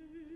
Mm-hmm.